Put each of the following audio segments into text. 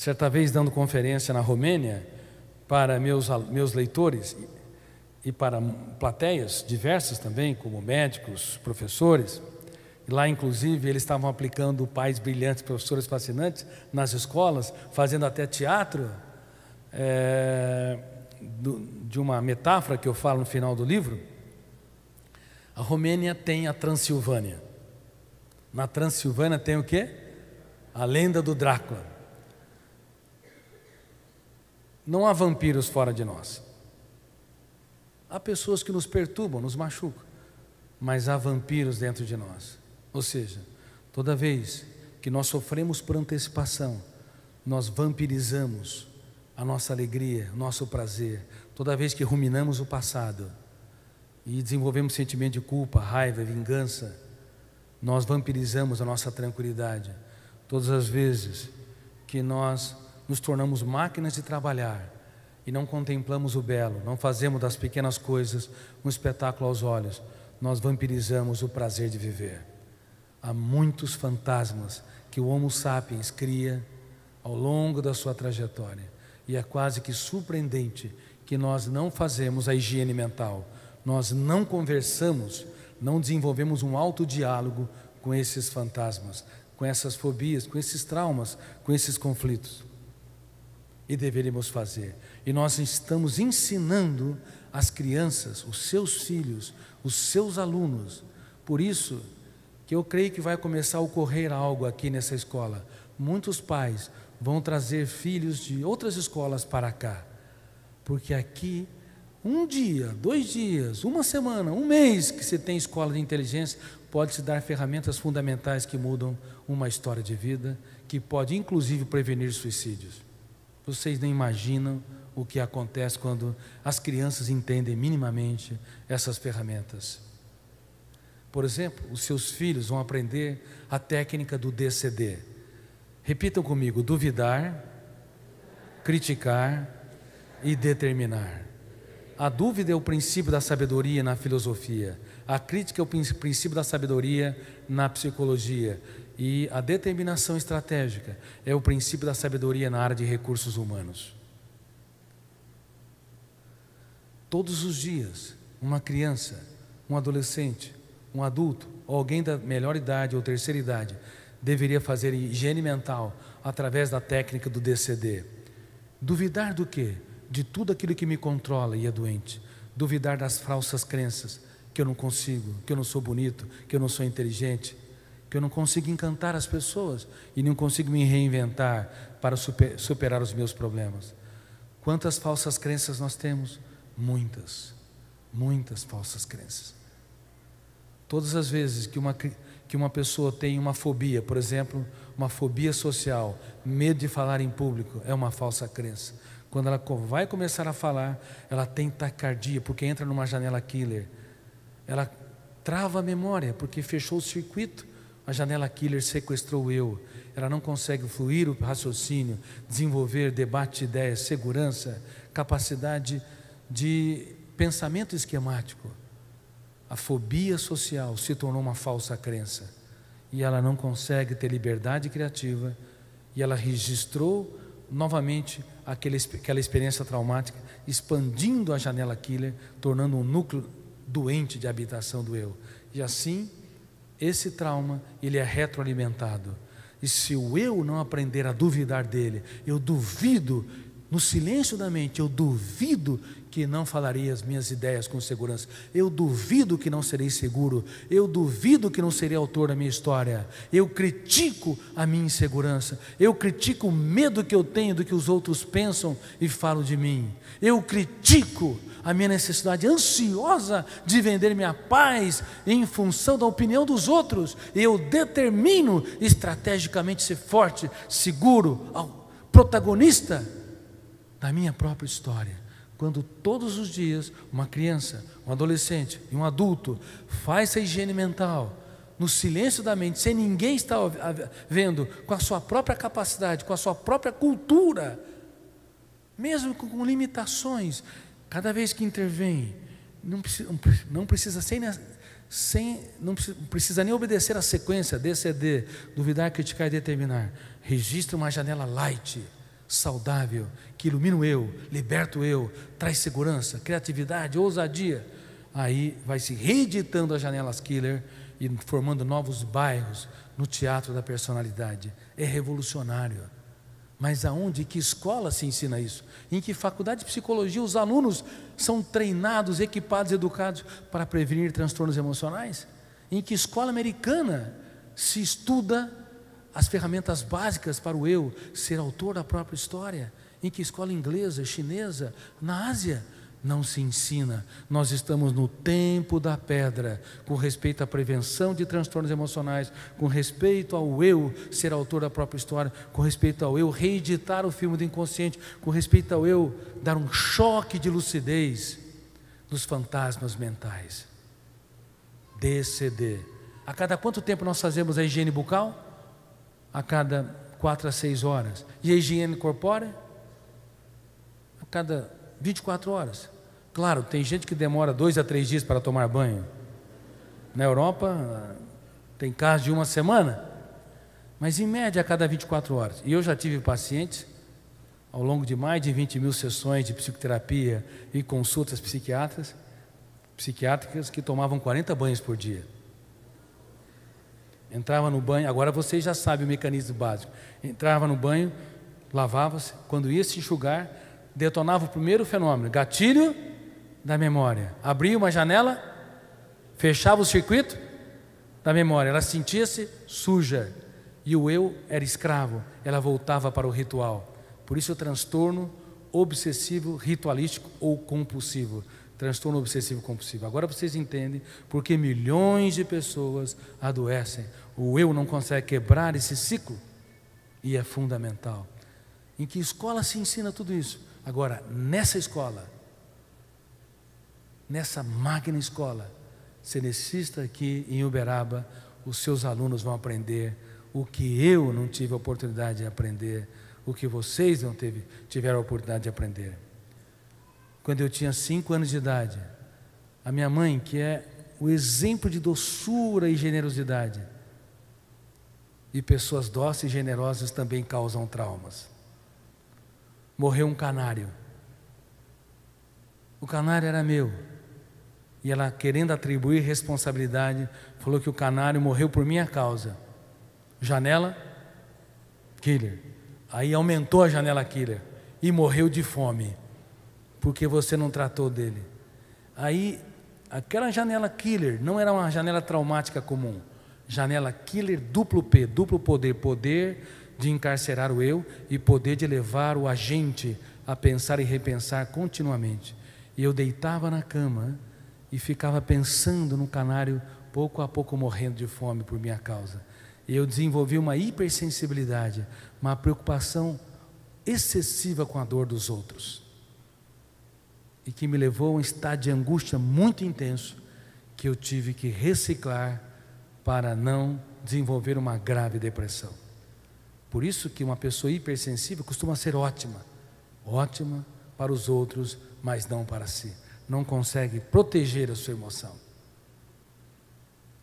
certa vez dando conferência na Romênia para meus, meus leitores e para plateias diversas também, como médicos, professores. Lá, inclusive, eles estavam aplicando pais brilhantes, professores fascinantes nas escolas, fazendo até teatro é, do, de uma metáfora que eu falo no final do livro. A Romênia tem a Transilvânia. Na Transilvânia tem o quê? A lenda do Drácula. Não há vampiros fora de nós. Há pessoas que nos perturbam, nos machucam, mas há vampiros dentro de nós. Ou seja, toda vez que nós sofremos por antecipação, nós vampirizamos a nossa alegria, o nosso prazer. Toda vez que ruminamos o passado e desenvolvemos sentimento de culpa, raiva, vingança, nós vampirizamos a nossa tranquilidade. Todas as vezes que nós nos tornamos máquinas de trabalhar, e não contemplamos o belo, não fazemos das pequenas coisas um espetáculo aos olhos, nós vampirizamos o prazer de viver. Há muitos fantasmas que o Homo sapiens cria ao longo da sua trajetória, e é quase que surpreendente que nós não fazemos a higiene mental, nós não conversamos, não desenvolvemos um alto diálogo com esses fantasmas, com essas fobias, com esses traumas, com esses conflitos. E deveríamos fazer. E nós estamos ensinando as crianças, os seus filhos, os seus alunos. Por isso que eu creio que vai começar a ocorrer algo aqui nessa escola. Muitos pais vão trazer filhos de outras escolas para cá. Porque aqui, um dia, dois dias, uma semana, um mês que você tem escola de inteligência, pode se dar ferramentas fundamentais que mudam uma história de vida, que pode inclusive prevenir suicídios. Vocês nem imaginam o que acontece quando as crianças entendem minimamente essas ferramentas. Por exemplo, os seus filhos vão aprender a técnica do DCD. Repitam comigo: duvidar, criticar e determinar. A dúvida é o princípio da sabedoria na filosofia, a crítica é o princípio da sabedoria na psicologia, e a determinação estratégica é o princípio da sabedoria na área de recursos humanos. Todos os dias, uma criança, um adolescente, um adulto, ou alguém da melhor idade ou terceira idade, deveria fazer higiene mental através da técnica do DCD. Duvidar do quê? De tudo aquilo que me controla e é doente. Duvidar das falsas crenças, que eu não consigo, que eu não sou bonito, que eu não sou inteligente, que eu não consigo encantar as pessoas e não consigo me reinventar para superar os meus problemas. Quantas falsas crenças nós temos? Muitas, muitas falsas crenças. Todas as vezes que uma, que uma pessoa tem uma fobia, por exemplo, uma fobia social, medo de falar em público, é uma falsa crença. Quando ela vai começar a falar, ela tem taquicardia, porque entra numa janela killer. Ela trava a memória, porque fechou o circuito, a janela killer sequestrou eu. Ela não consegue fluir o raciocínio, desenvolver debate de ideias, segurança, capacidade de pensamento esquemático. A fobia social se tornou uma falsa crença e ela não consegue ter liberdade criativa e ela registrou novamente aquela experiência traumática, expandindo a janela killer, tornando um núcleo doente de habitação do eu. E assim, esse trauma, ele é retroalimentado. E se o eu não aprender a duvidar dele, eu duvido, no silêncio da mente, eu duvido que não falarei as minhas ideias com segurança. Eu duvido que não serei seguro. Eu duvido que não serei autor da minha história. Eu critico a minha insegurança. Eu critico o medo que eu tenho do que os outros pensam e falam de mim. Eu critico a minha necessidade ansiosa de vender minha paz em função da opinião dos outros. Eu determino estrategicamente ser forte, seguro, protagonista da minha própria história quando todos os dias uma criança, um adolescente e um adulto faz essa higiene mental, no silêncio da mente, sem ninguém estar vendo, com a sua própria capacidade, com a sua própria cultura, mesmo com limitações, cada vez que intervém, não precisa, não precisa sem, sem, não precisa nem obedecer a sequência, DCD, duvidar, criticar e determinar. Registra uma janela light saudável, que ilumina o eu, liberta o eu, traz segurança, criatividade, ousadia, aí vai se reeditando as janelas killer e formando novos bairros no teatro da personalidade. É revolucionário. Mas aonde, em que escola se ensina isso? Em que faculdade de psicologia os alunos são treinados, equipados, educados para prevenir transtornos emocionais? Em que escola americana se estuda as ferramentas básicas para o eu ser autor da própria história? Em que escola inglesa, chinesa, na Ásia? Não se ensina. Nós estamos no tempo da pedra, com respeito à prevenção de transtornos emocionais, com respeito ao eu ser autor da própria história, com respeito ao eu reeditar o filme do inconsciente, com respeito ao eu dar um choque de lucidez dos fantasmas mentais. DCD. A cada quanto tempo nós fazemos a higiene bucal? A cada quatro a seis horas. E a higiene corpórea? A cada 24 horas. Claro, tem gente que demora dois a três dias para tomar banho. Na Europa, tem casos de uma semana. Mas em média a cada 24 horas. E eu já tive pacientes, ao longo de mais de 20 mil sessões de psicoterapia e consultas psiquiátricas, psiquiátricas que tomavam 40 banhos por dia. Entrava no banho, agora vocês já sabem o mecanismo básico. Entrava no banho, lavava-se, quando ia se enxugar, detonava o primeiro fenômeno, gatilho da memória. Abria uma janela, fechava o circuito da memória, ela sentia-se suja e o eu era escravo, ela voltava para o ritual. Por isso o transtorno obsessivo ritualístico ou compulsivo. Transtorno obsessivo compulsivo. Agora vocês entendem porque milhões de pessoas adoecem. O eu não consegue quebrar esse ciclo e é fundamental. Em que escola se ensina tudo isso? Agora, nessa escola, nessa magna escola, se necessita que em Uberaba os seus alunos vão aprender o que eu não tive a oportunidade de aprender, o que vocês não teve, tiveram a oportunidade de aprender. Quando eu tinha cinco anos de idade, a minha mãe, que é o exemplo de doçura e generosidade, e pessoas dóceis e generosas também causam traumas morreu um canário. O canário era meu. E ela, querendo atribuir responsabilidade, falou que o canário morreu por minha causa. Janela, killer. Aí aumentou a janela killer. E morreu de fome. Porque você não tratou dele. Aí, aquela janela killer não era uma janela traumática comum. Janela killer duplo P, duplo poder. Poder de encarcerar o eu e poder de levar o agente a pensar e repensar continuamente. E eu deitava na cama e ficava pensando no canário, pouco a pouco morrendo de fome por minha causa. E eu desenvolvi uma hipersensibilidade, uma preocupação excessiva com a dor dos outros. E que me levou a um estado de angústia muito intenso, que eu tive que reciclar para não desenvolver uma grave depressão. Por isso que uma pessoa hipersensível costuma ser ótima, ótima para os outros, mas não para si. Não consegue proteger a sua emoção.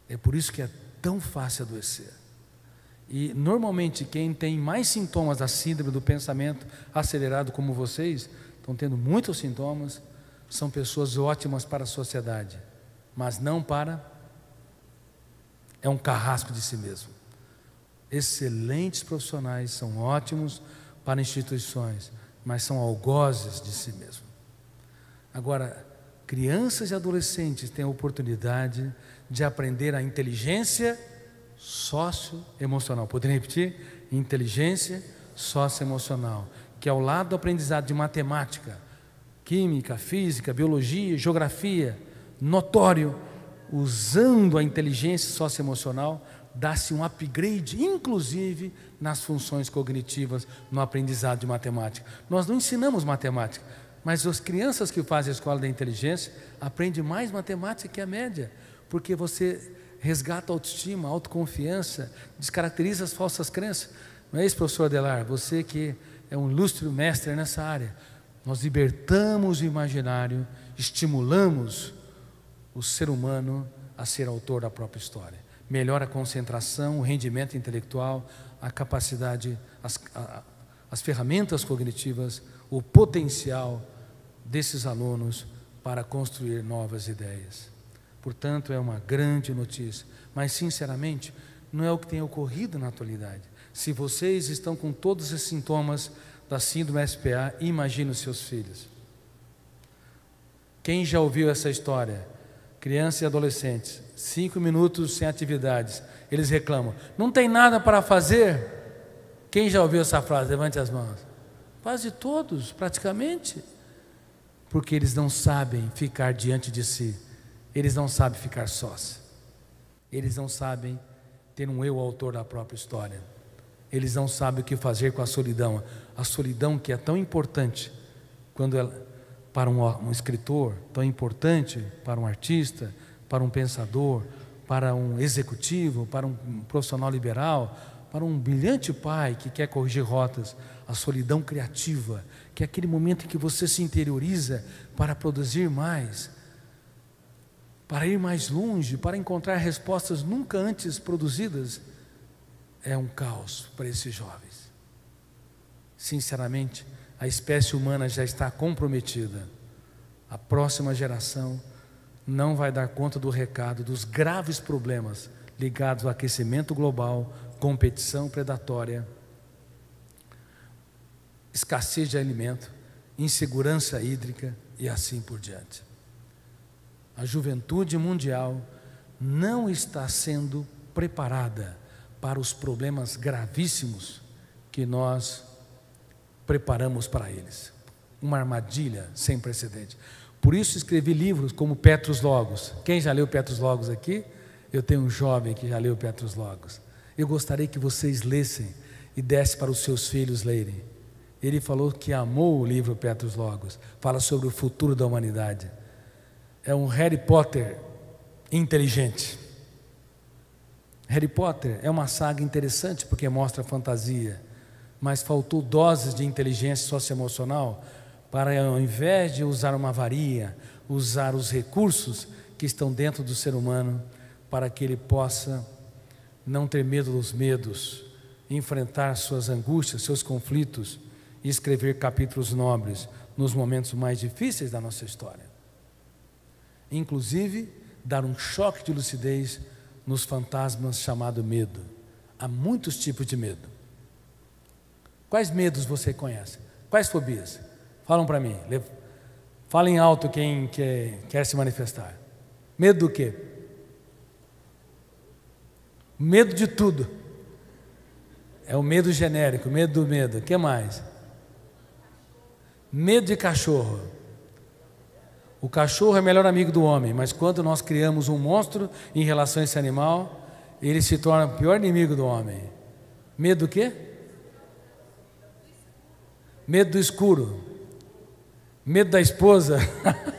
É por isso que é tão fácil adoecer. E normalmente quem tem mais sintomas da síndrome do pensamento acelerado como vocês, estão tendo muitos sintomas, são pessoas ótimas para a sociedade, mas não para é um carrasco de si mesmo excelentes profissionais, são ótimos para instituições, mas são algozes de si mesmo. Agora, crianças e adolescentes têm a oportunidade de aprender a inteligência socioemocional. Poderia repetir? Inteligência socioemocional, que ao lado do aprendizado de matemática, química, física, biologia, geografia, notório, usando a inteligência socioemocional dá-se um upgrade, inclusive nas funções cognitivas no aprendizado de matemática. Nós não ensinamos matemática, mas as crianças que fazem a escola da inteligência aprendem mais matemática que a média, porque você resgata a autoestima, a autoconfiança, descaracteriza as falsas crenças. Não é isso, professor Adelar? Você que é um ilustre mestre nessa área. Nós libertamos o imaginário, estimulamos o ser humano a ser autor da própria história melhora a concentração, o rendimento intelectual, a capacidade, as, a, as ferramentas cognitivas, o potencial desses alunos para construir novas ideias. Portanto, é uma grande notícia, mas sinceramente, não é o que tem ocorrido na atualidade. Se vocês estão com todos esses sintomas da síndrome SPA, imagine os seus filhos. Quem já ouviu essa história? Crianças e adolescentes, cinco minutos sem atividades, eles reclamam: não tem nada para fazer. Quem já ouviu essa frase? Levante as mãos. Quase todos, praticamente. Porque eles não sabem ficar diante de si, eles não sabem ficar sós, eles não sabem ter um eu autor da própria história, eles não sabem o que fazer com a solidão, a solidão que é tão importante quando ela, para um, um escritor, tão importante para um artista, para um pensador, para um executivo, para um profissional liberal, para um brilhante pai que quer corrigir rotas, a solidão criativa, que é aquele momento em que você se interioriza para produzir mais, para ir mais longe, para encontrar respostas nunca antes produzidas, é um caos para esses jovens. Sinceramente, a espécie humana já está comprometida. A próxima geração não vai dar conta do recado dos graves problemas ligados ao aquecimento global, competição predatória, escassez de alimento, insegurança hídrica e assim por diante. A juventude mundial não está sendo preparada para os problemas gravíssimos que nós preparamos para eles. Uma armadilha sem precedente. Por isso escrevi livros como Petrus Logos. Quem já leu Petrus Logos aqui? Eu tenho um jovem que já leu Petrus Logos. Eu gostaria que vocês lessem e dessem para os seus filhos lerem. Ele falou que amou o livro Petrus Logos. Fala sobre o futuro da humanidade. É um Harry Potter inteligente. Harry Potter é uma saga interessante porque mostra fantasia, mas faltou doses de inteligência socioemocional para, ao invés de usar uma varia, usar os recursos que estão dentro do ser humano para que ele possa não ter medo dos medos, enfrentar suas angústias, seus conflitos e escrever capítulos nobres nos momentos mais difíceis da nossa história. Inclusive, dar um choque de lucidez nos fantasmas chamado medo. Há muitos tipos de medo. Quais medos você conhece? Quais fobias? Falam para mim. Falem alto quem quer, quer se manifestar. Medo do quê? Medo de tudo. É o medo genérico, medo do medo. O que mais? Medo de cachorro. O cachorro é o melhor amigo do homem, mas quando nós criamos um monstro em relação a esse animal, ele se torna o pior inimigo do homem. Medo do quê? Medo do escuro. Medo da esposa.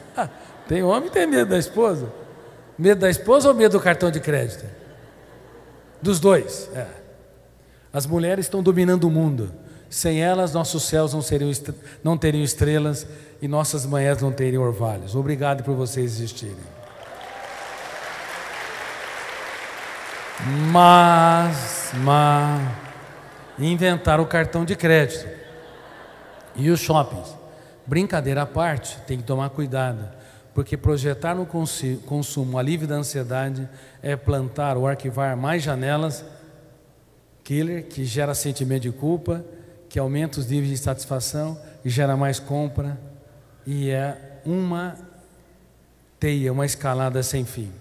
tem homem que tem medo da esposa. Medo da esposa ou medo do cartão de crédito? Dos dois. É. As mulheres estão dominando o mundo. Sem elas, nossos céus não, seriam, não teriam estrelas e nossas manhãs não teriam orvalhos. Obrigado por vocês existirem. Mas, mas, inventaram o cartão de crédito e os shoppings. Brincadeira à parte, tem que tomar cuidado, porque projetar no consumo alívio da ansiedade é plantar ou arquivar mais janelas killer que gera sentimento de culpa que aumenta os níveis de satisfação e gera mais compra, e é uma teia, uma escalada sem fim.